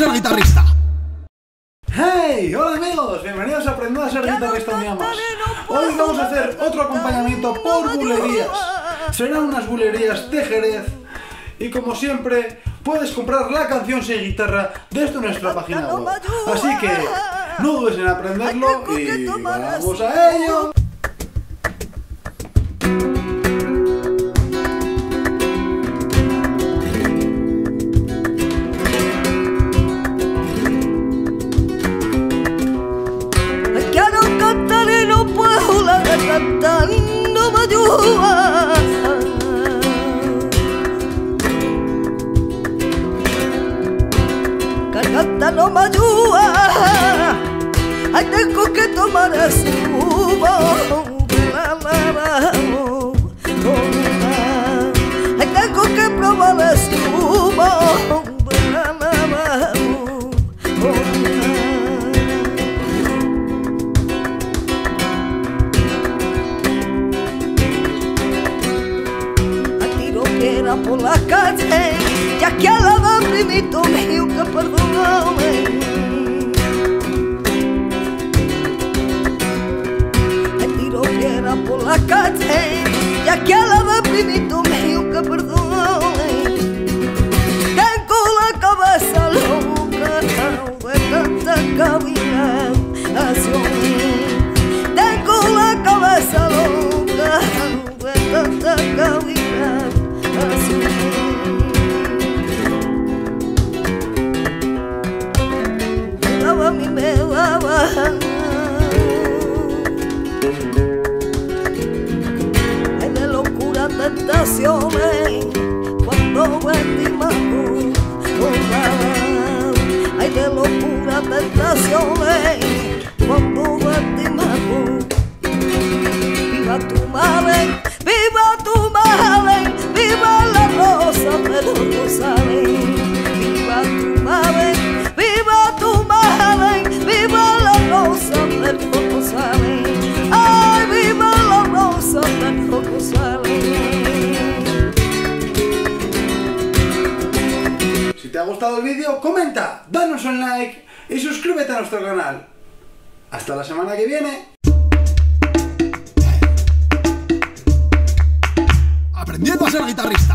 ser guitarrista. ¡Hey! Hola amigos, bienvenidos a Aprender a ser guitarrista un día más. Hoy vamos a hacer otro acompañamiento por bulerías. Serán unas bulerías de Jerez. Y como siempre, puedes comprar la canción sin guitarra desde nuestra página web. Así que no dudes en aprenderlo y vamos a ello. no majua até que tomar a suba la la la até que provar a suba la la la Atiro que era por la calle, ya que a la הקצה יקל הבפיניתום tentaciones cuando vestimos Ay, de locura tentaciones ha gustado el vídeo, comenta, danos un like y suscríbete a nuestro canal. Hasta la semana que viene. Aprendiendo a ser guitarrista.